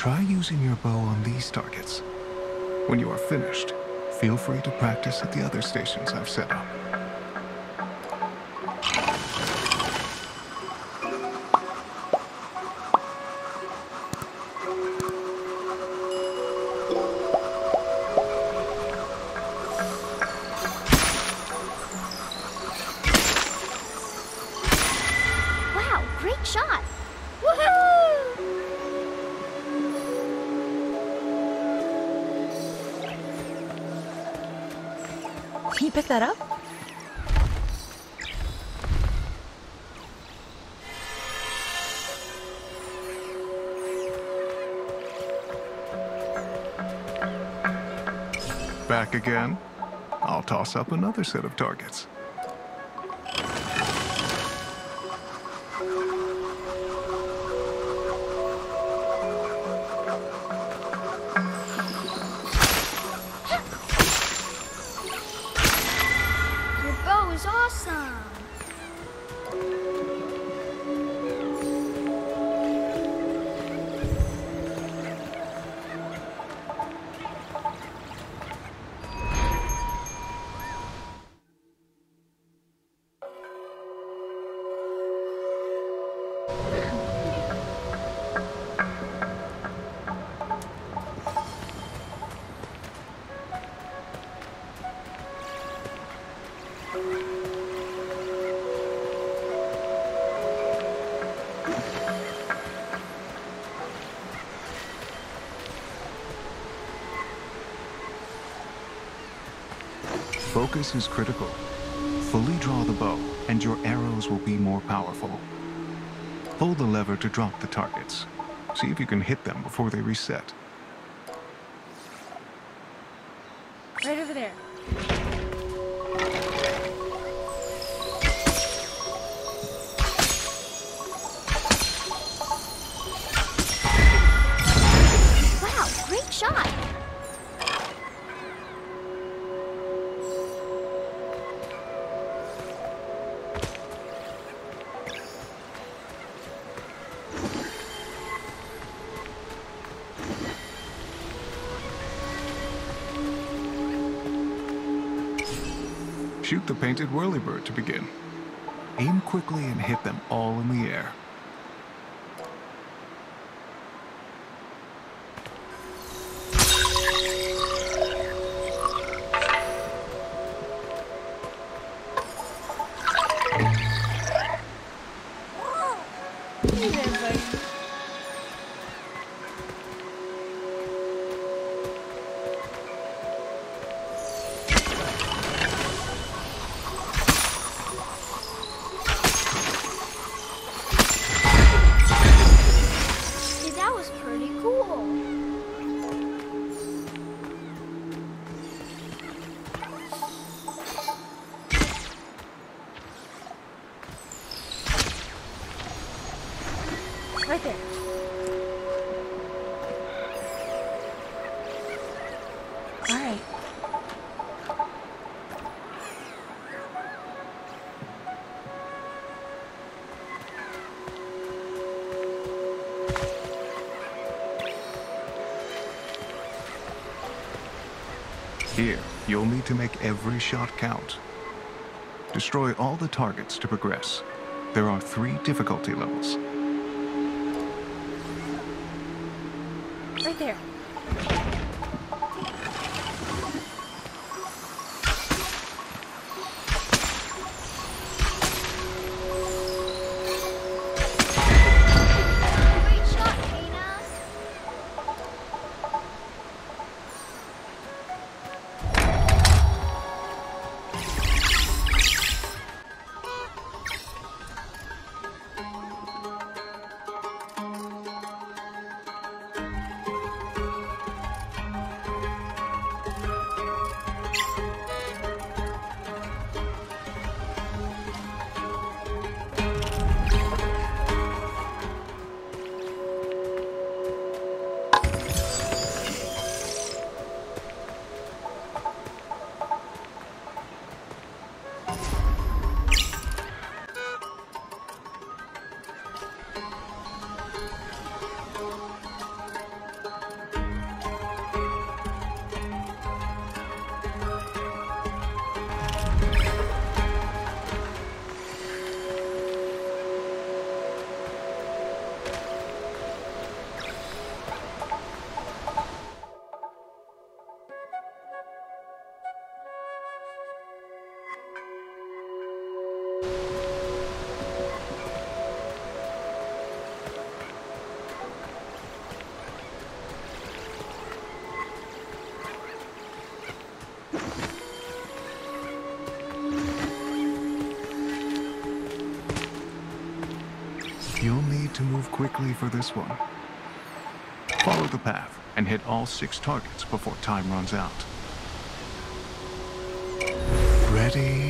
Try using your bow on these targets. When you are finished, feel free to practice at the other stations I've set up. You pick that up? Back again? I'll toss up another set of targets. Awesome! Focus is critical. Fully draw the bow, and your arrows will be more powerful. Pull the lever to drop the targets. See if you can hit them before they reset. Right over there. Wow, great shot! Painted whirlybird to begin. Aim quickly and hit them all in the air. You'll need to make every shot count. Destroy all the targets to progress. There are three difficulty levels. Right there. You'll need to move quickly for this one. Follow the path and hit all six targets before time runs out. Ready,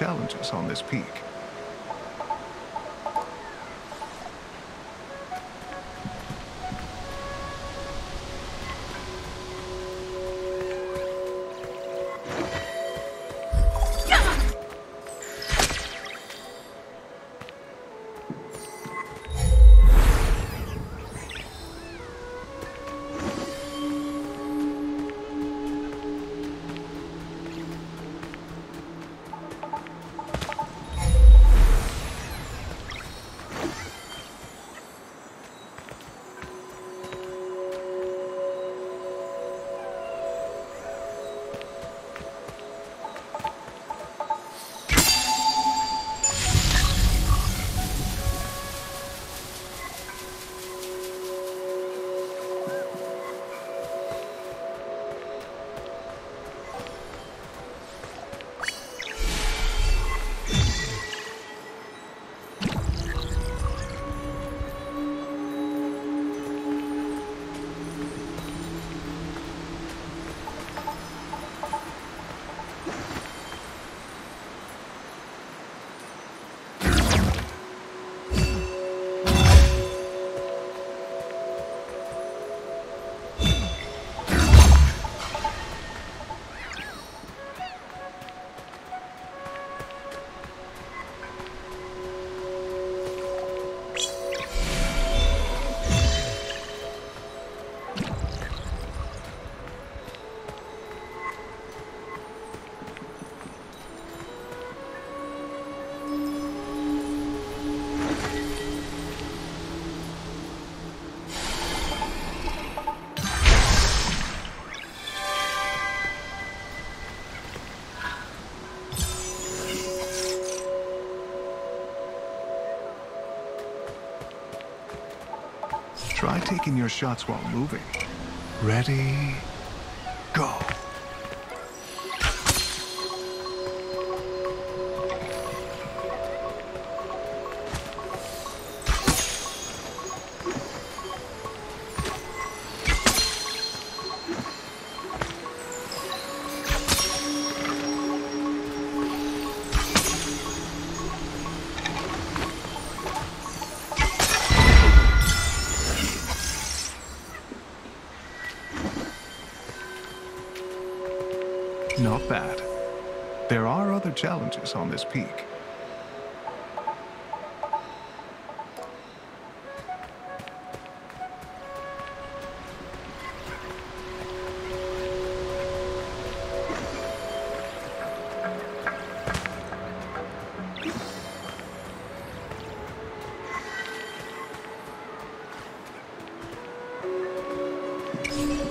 challenges on this peak. Try taking your shots while moving. Ready, go. Bad. There are other challenges on this peak.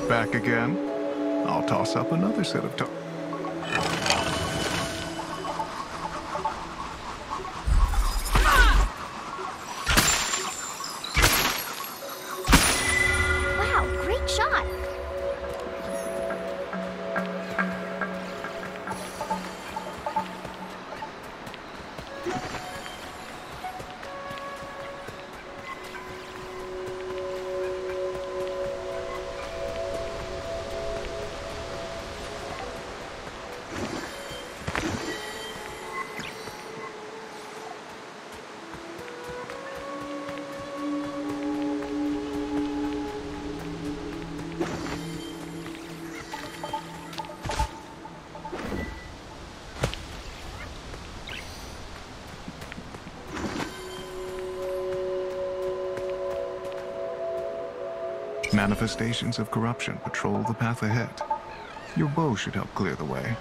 Back again? I'll toss up another set of targets. Manifestations of corruption patrol the path ahead. Your bow should help clear the way.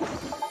you